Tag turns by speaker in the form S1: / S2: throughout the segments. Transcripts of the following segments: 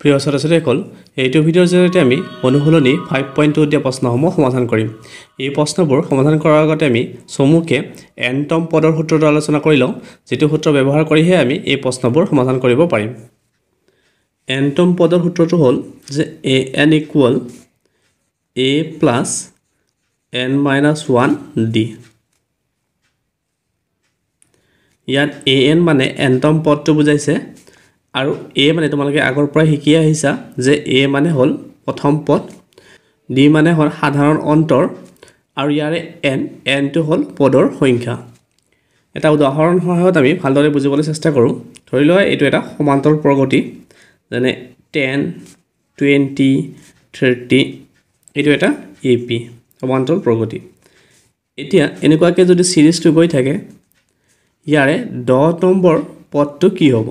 S1: প্ৰিয় ছাত্ৰ ছাত্ৰীসকল এইটো ভিডিঅ'ৰ জৰিয়তে আমি অনুশীলনী ফাইভ পইণ্ট টু দিয়া প্ৰশ্নসমূহ সমাধান কৰিম। এই প্ৰশ্নবোৰ সমাধান কৰাৰ আগতে আমি চমুকে এনটম পদৰ সূত্ৰটো আলোচনা কৰি লওঁ যিটো সূত্ৰ ব্যৱহাৰ কৰিহে আমি এই প্ৰশ্নবোৰ সমাধান কৰিব পাৰিম। এনটম পদৰ সূত্ৰটো হ'ল যে a n equal a plus n minus one d ইয়াত এ এন মানে এনটম পদটো বুজাইছে আৰু এ মানে তোমালোকে আগৰ পৰাই শিকি আহিছা যে এ মানে হ'ল প্ৰথম পদ ডি মানে হ'ল সাধাৰণ অন্তৰ আৰু ইয়াৰে এন এনটো হ'ল পদৰ সংখ্যা। এটা উদাহৰণ সহায়ত আমি ভালদৰে বুজিবলৈ চেষ্টা কৰোঁ। ধৰি লোৱা এইটো এটা সমান্তৰ প্ৰগতি যেনে টেন টুৱেণ্টি থাৰ্টি এইটো এটা এ পি সমান্তৰ প্ৰগতি। এতিয়া এনেকুৱাকৈ যদি ছিৰিজটো গৈ থাকে ইয়াৰে দহ নম্বৰ পদটো কি হ'ব?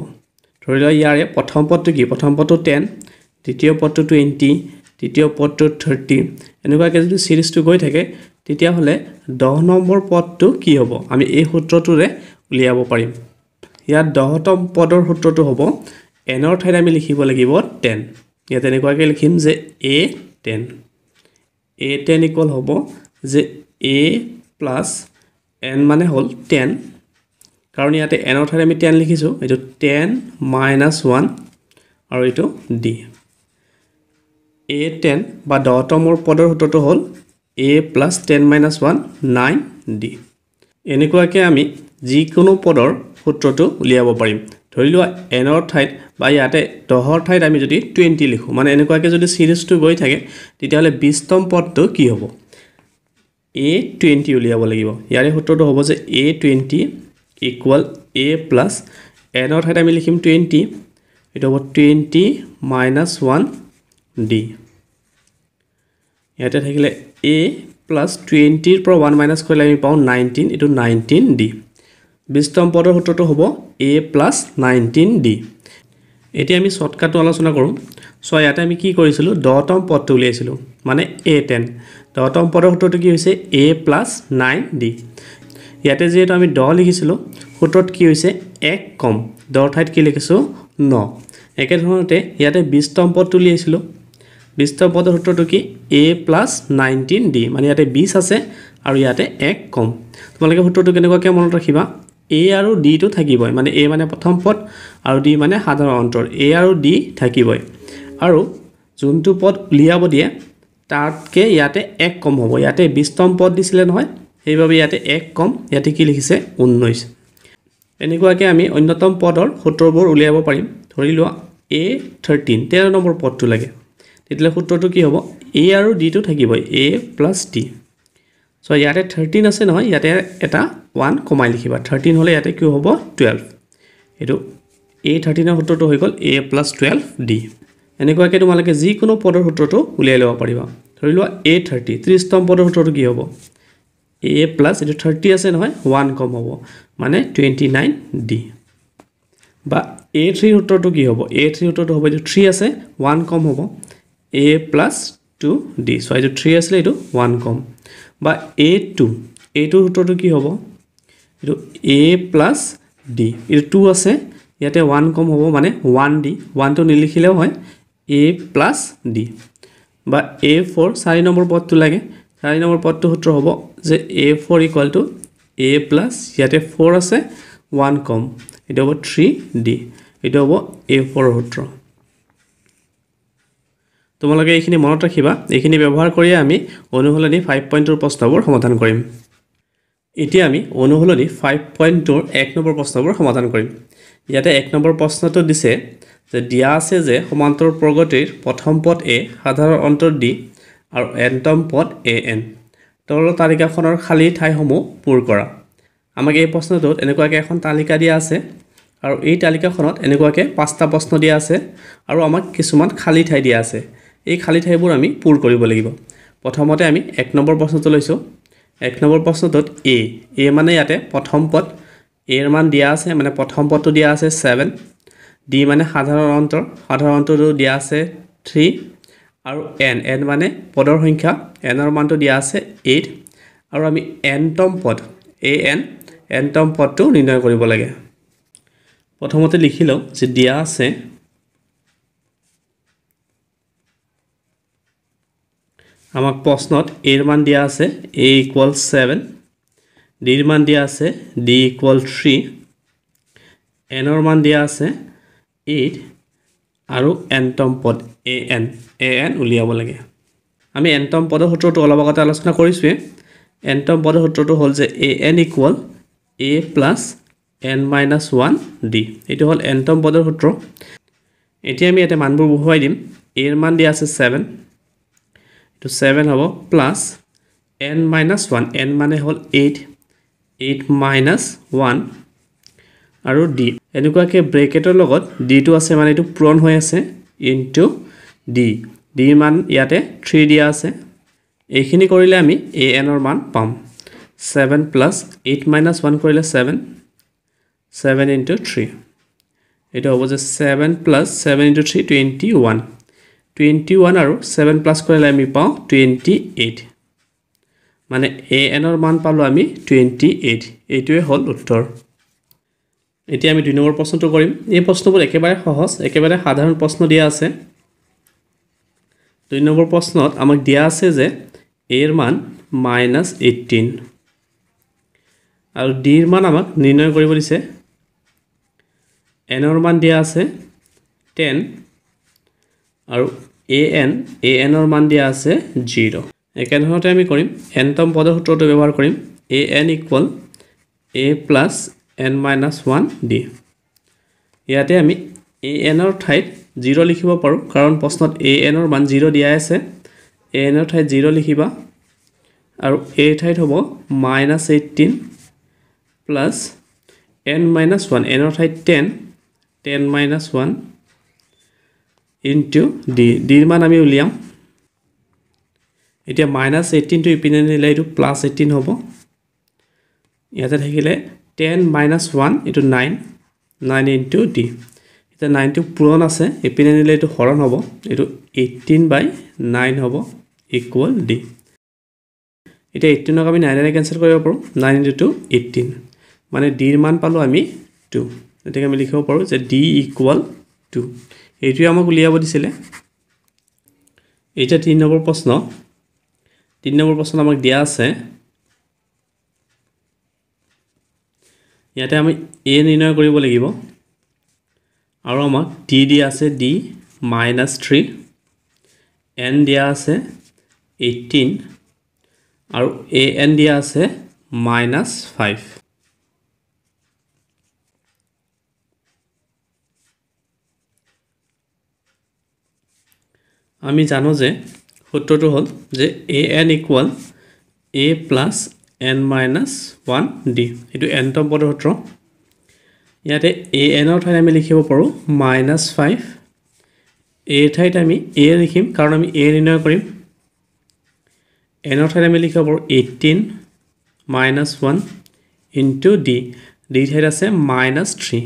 S1: ধৰি লোৱা ইয়াৰে প্ৰথম পদটো কি? প্ৰথম পদটো টেন দ্বিতীয় পদটো টুৱেণ্টি তৃতীয় পদটো থাৰ্টি এনেকুৱাকৈ যদি ছিৰিজটো গৈ থাকে তেতিয়াহ'লে দহ নম্বৰ পদটো কি হ'ব? আমি এই সূত্ৰটোৰে উলিয়াব পাৰিম। ইয়াত দহতম পদৰ সূত্ৰটো হ'ব এনৰ ঠাইত আমি লিখিব লাগিব টেন ইয়াত এনেকুৱাকৈ লিখিম যে a ten a ten equal হ'ব যে এ প্লাছ এন মানে হ'ল টেন কাৰণ ইয়াতে এনৰ ঠাইত আমি টেন লিখিছোঁ এইটো টেন মাইনাছ ওৱান আৰু এইটো ডি এ টেন বা দহতমৰ পদৰ সূত্ৰটো হ'ল a plus ten minus one nine d এনেকুৱাকৈ আমি যিকোনো পদৰ সূত্ৰটো উলিয়াব পাৰিম। ধৰি লোৱা এনৰ ঠাইত বা ইয়াতে দহৰ ঠাইত আমি যদি টুৱেণ্টি লিখোঁ মানে এনেকুৱাকৈ যদি ছিৰিজটো গৈ থাকে তেতিয়াহ'লে বিছতম পদটো কি হ'ব? এ টুৱেণ্টি উলিয়াব লাগিব। ইয়াৰে সূত্ৰটো হ'ব যে a twenty equal a plus এনৰ ঠাইত আমি লিখিম টুৱেণ্টি এইটো হ'ব টুৱেণ্টি মাইনাছ ওৱান ডি ইয়াতে থাকিলে এ প্লাছ টুৱেণ্টিৰ পৰা ওৱান মাইনাছ কৰিলে আমি পাওঁ নাইনটিন এইটো নাইনটিন ডি বিছতম পদৰ সূত্ৰটো হ'ব এ প্লাছ নাইনটিন ডি এতিয়া আমি শ্বৰ্টকাটটো আলোচনা কৰোঁ। চ' ইয়াতে আমি কি কৰিছিলোঁ? দহতম পদটো উলিয়াইছিলোঁ মানে এ টেন দহতম পদৰ সূত্ৰটো কি হৈছে? এ প্লাছ নাইন ডি ইয়াতে যিহেতু আমি দহ লিখিছিলোঁ সূত্ৰত কি হৈছে? এক কম। দহৰ ঠাইত কি লিখিছোঁ? ন। একেধৰণতে ইয়াতে বিছতম পদটো উলিয়াইছিলোঁ বিছতম পদৰ সূত্ৰটো কি? A plus nineteen d. মানে ইয়াতে বিছ আছে আৰু ইয়াতে এক কম। তোমালোকে সূত্ৰটো কেনেকুৱাকৈ মনত ৰাখিবা? এ আৰু ডিটো থাকিবই। মানে এ মানে প্ৰথম পদ আৰু ডি মানে সাধাৰণ অন্তৰ। এ আৰু ডি থাকিবই। আৰু যোনটো পদ উলিয়াব দিয়ে তাতকৈ ইয়াতে এক কম হ'ব। ইয়াতে বিছতম পদ দিছিলে নহয়। সেইবাবে ইয়াতে এক কম ইয়াতে কি লিখিছে? ঊনৈছ এনেকুৱাকৈ আমি অন্যতম পদৰ সূত্ৰবোৰ উলিয়াব পাৰিম। ধৰি লোৱা এ থাৰ্টিন তেৰ নম্বৰ পদটো লাগে। তেতিয়াহ'লে সূত্ৰটো কি হ'ব? এ আৰু ডিটো থাকিবই এ প্লাছ ডি চ' ইয়াতে থাৰ্টিন আছে নহয় ইয়াতে এটা ওৱান কমাই লিখিবা। থাৰ্টিন হ'লে ইয়াতে কি হ'ব? টুৱেলভ এইটো এ থাৰ্টিনৰ সূত্ৰটো হৈ গ'ল এ প্লাছ টুৱেলভ ডি এনেকুৱাকৈ তোমালোকে যিকোনো পদৰ সূত্ৰটো উলিয়াই ল'ব পাৰিবা। ধৰি লোৱা এ থাৰ্টি ত্ৰিছতম পদৰ সূত্ৰটো কি হ'ব? এ প্লাছ এইটো থাৰ্টি আছে নহয় ওৱান কম হ'ব মানে টুৱেণ্টি নাইন ডি বা এ থ্ৰীৰ সূত্ৰটো কি হ'ব? এ থ্ৰী সূত্ৰটো হ'ব এইটো থ্ৰী আছে ওৱান কম হ'ব। এ প্লাছ টু ডি চ' এইটো থ্ৰী আছিলে এইটো ওৱান কম। বা এ টু এ টুৰ সূত্ৰটো কি হ'ব? এইটো এ প্লাছ ডি এইটো টু আছে ইয়াতে ওৱান কম হ'ব মানে ওৱান ডি ওৱানটো নিলিখিলেও হয় এ প্লাছ ডি বা এ ফ'ৰ চাৰি নম্বৰ পদটো লাগে চাৰি নম্বৰ পদটো সূত্ৰ হ'ব যে a four equal to a plus ইয়াতে ফ'ৰ আছে ওৱান কম এইটো হ'ব থ্ৰী ডি এইটো হ'ব এ ফ'ৰৰ সূত্ৰ। তোমালোকে এইখিনি মনত ৰাখিবা এইখিনি ব্যৱহাৰ কৰিয়ে আমি অনুশীলনী ফাইভ পইণ্টৰ প্ৰশ্নবোৰ সমাধান কৰিম। এতিয়া আমি অনুশীলনী ফাইভ পইণ্টটোৰ এক নম্বৰ প্ৰশ্নবোৰ সমাধান কৰিম। ইয়াতে এক নম্বৰ প্ৰশ্নটো দিছে যে দিয়া আছে যে সমান্তৰ প্ৰগতিৰ প্ৰথম পদ এ সাধাৰণ অন্তৰ ডি আৰু এনতম পদ এ এন। তলৰ তালিকাখনৰ খালী ঠাইসমূহ পূৰ কৰা। আমাক এই প্ৰশ্নটোত এনেকুৱাকৈ এখন তালিকা দিয়া আছে আৰু এই তালিকাখনত এনেকুৱাকৈ পাঁচটা প্ৰশ্ন দিয়া আছে আৰু আমাক কিছুমান খালী ঠাই দিয়া আছে। এই খালী ঠাইবোৰ আমি পূৰ কৰিব লাগিব। প্ৰথমতে আমি এক নম্বৰ প্ৰশ্নটো লৈছোঁ। এক নম্বৰ প্ৰশ্নটোত এ এ মানে ইয়াতে প্ৰথম পদ। এৰ মান দিয়া আছে মানে প্ৰথম পদটো দিয়া আছে ছেভেন। ডি মানে সাধাৰণ অন্তৰ। সাধাৰণ অন্তৰটো দিয়া আছে থ্ৰী। আৰু এন এন মানে পদৰ সংখ্যা। এনৰ মানটো দিয়া আছে এইট। আৰু আমি এনতম পদ এ এন এনতম পদটো নিৰ্ণয় কৰিব লাগে। প্ৰথমতে লিখি লওঁ যে দিয়া আছে আমাক প্ৰশ্নত এৰ মান দিয়া আছে এ ইকুৱেল ছেভেন ডিৰ মান দিয়া আছে ডি ইকুৱেল থ্ৰী এনৰ মান দিয়া আছে এইট আৰু এনতম পদ এ এন এ এন উলিয়াব লাগে। আমি এনটম পদৰ সূত্ৰটো অলপ আগতে আলোচনা কৰিছোঁৱে এনটম পদৰ সূত্ৰটো হ'ল যে a n equal a plus n minus one d এইটো হ'ল এনটম পদৰ সূত্ৰ। এতিয়া আমি ইয়াতে মানবোৰ বহুৱাই দিম। এৰ মান দিয়া আছে ছেভেন এইটো ছেভেন হ'ব plus n minus one n মানে হ'ল এইট এইট মাইনাছ ওৱান আৰু ডি এনেকুৱাকৈ ব্ৰেকেটৰ লগত ডিটো আছে মানে এইটো পূৰণ হৈ আছে ইনটু ডি ডিৰ মান ইয়াতে থ্ৰী দিয়া আছে। এইখিনি কৰিলে আমি এ এনৰ মান পাম। Seven plus eight minus one কৰিলে ছেভেন ছেভেন ইনটু থ্ৰী এইটো হ'ব যে seven plus seven into three twenty one twenty one আৰু ছেভেন প্লাছ কৰিলে আমি পাওঁ টুৱেণ্টি এইট মানে এ এনৰ মান পালোঁ আমি টুৱেণ্টি এইট এইটোৱে হ'ল উত্তৰ। এতিয়া আমি দুই নম্বৰ প্ৰশ্নটো কৰিম। এই প্ৰশ্নবোৰ একেবাৰে সহজ একেবাৰে সাধাৰণ প্ৰশ্ন দিয়া আছে। দুই নম্বৰ প্ৰশ্নত আমাক দিয়া আছে যে এৰ মান মাইনাছ এইটিন আৰু ডিৰ মান আমাক নিৰ্ণয় কৰিব দিছে। এনৰ মান দিয়া আছে টেন আৰু এ এন এ এনৰ মান দিয়া আছে জিৰ' একেধৰণতে আমি কৰিম এনটম পদৰ সূত্ৰটো ব্যৱহাৰ কৰিম a n equal a plus n minus one d ইয়াতে আমি এ এনৰ ঠাইত জিৰ' লিখিব পাৰোঁ কাৰণ প্ৰশ্নত এ এনৰ মান জিৰ' দিয়াই আছে। এ এনৰ ঠাইত জিৰ' লিখিবা। আৰু এৰ ঠাইত হ'ব minus eighteen plus n minus one. এনৰ ঠাইত ten ten minus one into d. ডিৰ মান আমি উলিয়াম। এতিয়া মাইনাছ এইটিনটো ইপিনে নিলে এইটো প্লাছ এইটিন হ'ব। ইয়াতে থাকিলে টেন মাইনাছ ওৱান এইটো নাইন নাইন ইনটু ডি। এতিয়া নাইনটো পূৰণ আছে ইপিনে নিলে এইটো হৰণ হ'ব এইটো এইটিন বাই নাইন হ'ব ইকুৱেল ডি এতিয়া এইটিনক আমি নাইনেৰে কেঞ্চেল কৰিব পাৰোঁ নাইন ইনটু টু এইটিন মানে ডিৰ মান পালোঁ আমি টু গতিকে আমি লিখিব পাৰোঁ যে ডি ইকুৱেল টু এইটোৱে আমাক উলিয়াব দিছিলে। এতিয়া তিনি নম্বৰ প্ৰশ্ন। তিনি নম্বৰ প্ৰশ্ন আমাক দিয়া আছে। ইয়াতে আমি এ নিৰ্ণয় কৰিব লাগিব। আৰু আমাক ডি আছে ডি মাইনাছ থ্ৰী, এন দিয়া আছে এইটিন আৰু এ এন দিয়া আছে মাইনাছ ফাইভ। আমি জানো যে সূত্ৰটো হ'ল যে a n equal a plus n minus one d. এইটো এনটম পদৰ সূত্ৰ। ইয়াতে এ এনৰ ঠাইত আমি লিখিব পাৰোঁ মাইনাছ ফাইভ এৰ ঠাইত আমি এ লিখিম কাৰণ আমি এ নিৰ্ণয় কৰিম। এনৰ ঠাইত আমি লিখিব পাৰোঁ eighteen minus one into d d ঠাইত আছে মাইনাছ থ্ৰী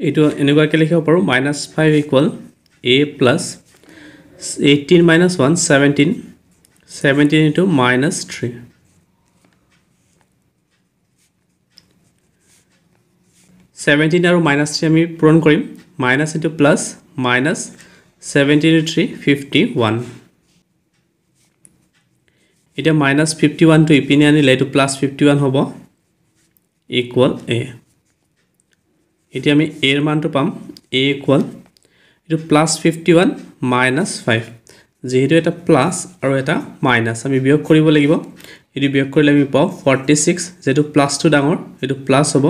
S1: এইটো এনেকুৱাকৈ লিখিব পাৰোঁ minus five equal a plus eighteen minus one seventeen seventeen into minus three seventeen আৰু মাইনাছ থ্ৰী আমি পূৰণ কৰিম। Minus into plus minus seventeen three fifty one এতিয়া মাইনাছ ফিফটি ওৱানটো ইপিনে আনিলে এইটো প্লাছ ফিফটি ওৱান হ'ব। ইকুৱেল এ এতিয়া আমি এৰ মানটো পাম। এ ইকুৱেল এইটো plus fifty one minus five যিহেতু এটা প্লাছ আৰু এটা মাইনাছ আমি বিয়োগ কৰিব লাগিব। এইটো বিয়োগ কৰিলে আমি পাওঁ ফৰ্টি ছিক্স যিহেতু প্লাছটো ডাঙৰ এইটো প্লাছ হ'ব।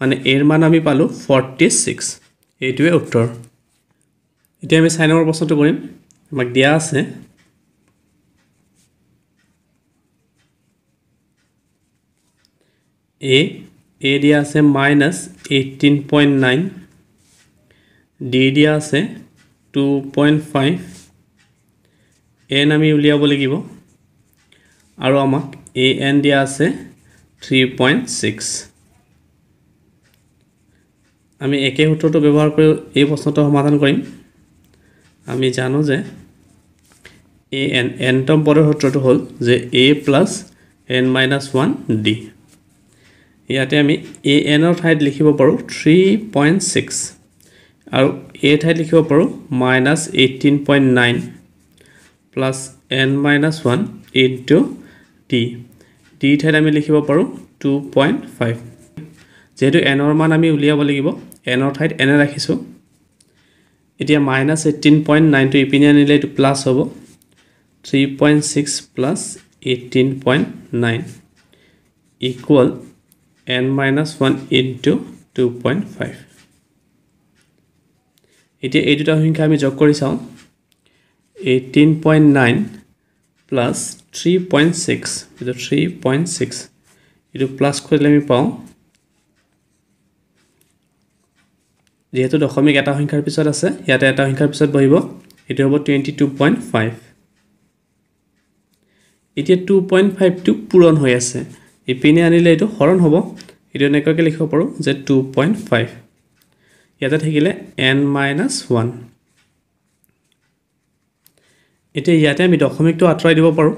S1: মানে এৰ মান আমি পালোঁ ফৰ্টি ছিক্স এইটোৱে উত্তৰ। এতিয়া আমি চাৰি নম্বৰ প্ৰশ্নটো কৰিম। আমাক দিয়া আছে। এ এ দিয়া আছে minus eighteen point nine d দিয়া আছে টু পইণ্ট ফাইভ এন আমি উলিয়াব লাগিব। আৰু আমাক এ এন দিয়া আছে থ্ৰী পইণ্ট ছিক্স আমি একে সূত্ৰটো ব্যৱহাৰ কৰি এই প্ৰশ্নটো সমাধান কৰিম। আমি জানো যে এ এন এনটম পদৰ সূত্ৰটো হ'ল যে a plus n minus one d. ইয়াতে আমি এ এনৰ ঠাইত লিখিব পাৰোঁ থ্ৰী পইণ্ট ছিক্স আৰু এ ঠাইত লিখিব পাৰোঁ minus eighteen point nine plus n minus one into t t ঠাইত আমি লিখিব পাৰোঁ টু পইণ্ট ফাইভ। যিহেতু এনৰ মান আমি উলিয়াব লাগিব এনৰ ঠাইত এনে ৰাখিছোঁ। এতিয়া মাইনাছ এইটিন পইণ্ট নাইনটো ইপিনে আনিলে এইটো প্লাছ হ'ব। Three point six plus eighteen point nine equal n minus one into two point five এতিয়া এই দুটা সংখ্যা আমি যোগ কৰি চাওঁ। Eighteen point nine plus three point six এইটো থ্ৰী পইণ্ট ছিক্স এইটো প্লাছ কৰিলে আমি পাওঁ যিহেতু দশমিক এটা সংখ্যাৰ পিছত আছে ইয়াতে এটা সংখ্যাৰ পিছত বহিব। এইটো হ'ব টুৱেণ্টি টু পইণ্ট ফাইভ এতিয়া টু পইণ্ট ফাইভটো পূৰণ হৈ আছে। ইপিনে আনিলে এইটো হৰণ হ'ব। এইটো এনেকুৱাকৈ লিখিব পাৰোঁ যে টু পইণ্ট ফাইভ ইয়াতে থাকিলে এন মাইনাছ ওৱান এতিয়া ইয়াতে আমি দশমিকটো আঁতৰাই দিব পাৰোঁ।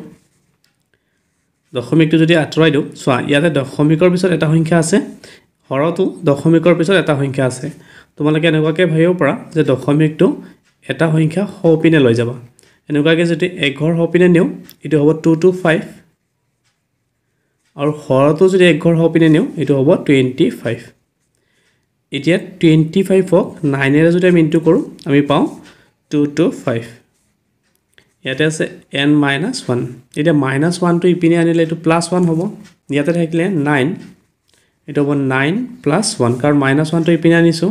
S1: দশমিকটো যদি আঁতৰাই দিওঁ চোৱা ইয়াতে দশমিকৰ পিছত এটা সংখ্যা আছে হৰতো দশমিকৰ পিছত এটা সংখ্যা আছে। তোমালোকে এনেকুৱাকৈ ভাবিব পাৰা যে দশমিকটো এটা সংখ্যা সৌপিনে লৈ যাবা। এনেকুৱাকৈ যদি এঘৰ সৌপিনে নিওঁ এইটো হ'ব টু টু ফাইভ আৰু হৰতো যদি একঘৰ সৌপিনে নিওঁ এইটো হ'ব টুৱেণ্টি ফাইভ এতিয়া টুৱেণ্টি ফাইভক নাইনেৰে যদি আমি ইনটু কৰোঁ আমি পাওঁ টু টু ফাইভ ইয়াতে আছে এন মাইনাছ ওৱান এতিয়া মাইনাছ ওৱানটো ইপিনে আনিলে এইটো প্লাছ ওৱান হ'ব। ইয়াতে থাকিলে নাইন এইটো হ'ব নাইন প্লাছ ওৱান কাৰণ মাইনাছ ওৱানটো ইপিনে আনিছোঁ।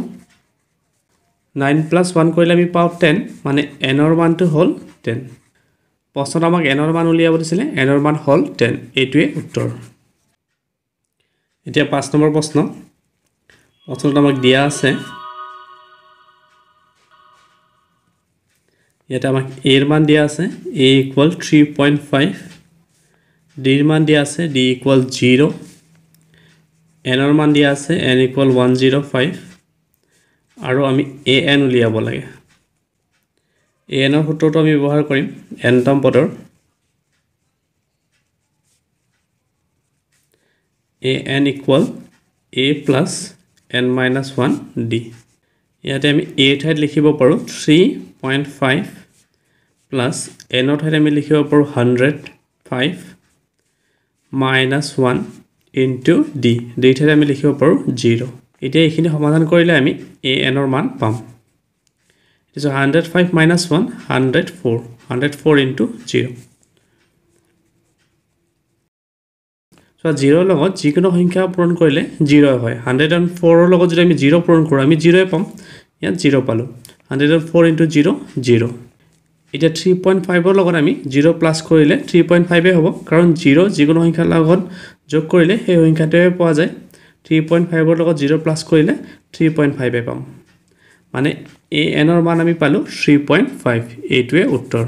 S1: নাইন প্লাছ ওৱান কৰিলে আমি পাওঁ টেন মানে এনৰ মানটো হ'ল টেন। প্ৰশ্নত আমাক এনৰ মান উলিয়াব দিছিলে এনৰ মান হ'ল টেন এইটোৱে উত্তৰ। এতিয়া পাঁচ নম্বৰ প্ৰশ্ন। প্ৰশ্নটো আমাক দিয়া আছে ইয়াতে আমাক এৰ মান দিয়া আছে a equal three point five ডিৰ মান দিয়া আছে ডি ইকুৱেল জিৰ' এনৰ মান দিয়া আছে n equal one zero' five. আৰু আমি এ এন উলিয়াব লাগে। এ এনৰ সূত্ৰটো আমি ব্যৱহাৰ কৰিম এনতম পদৰ। A n equal a plus n minus one d ইয়াতে আমি এ ঠাইত লিখিব পাৰোঁ থ্ৰী পইণ্ট ফাইভ প্লাছ এনৰ ঠাইত আমি লিখিব পাৰোঁ hundred five minus one into d d ঠাইত আমি লিখিব পাৰোঁ জিৰ' এতিয়া এইখিনি সমাধান কৰিলে আমি এ এনৰ মান পাম। এতিয়া hundred five minus one hundred four hundred four into zero' চ' জিৰ'ৰ লগত যিকোনো সংখ্যা পূৰণ কৰিলে জিৰ' হয়। হাণ্ড্ৰেড এণ্ড ফ'ৰৰ লগত যদি আমি জিৰ' পূৰণ কৰোঁ আমি জিৰ'ই পাম। ইয়াত জিৰ' পালোঁ। Hundred and four into zero' zero' এতিয়া থ্ৰী পইণ্ট ফাইভৰ লগত আমি জিৰ' প্লাছ কৰিলে থ্ৰী পইণ্ট ফাইভেই হ'ব। কাৰণ জিৰ' যিকোনো সংখ্যাৰ লগত যোগ কৰিলে সেই সংখ্যাটোৱে পোৱা যায়। থ্ৰী পইণ্ট ফাইভৰ লগত জিৰ' প্লাছ কৰিলে থ্ৰী পইণ্ট ফাইভে পাম মানে এ এনৰ মান আমি পালোঁ থ্ৰী পইণ্ট ফাইভ এইটোৱে উত্তৰ।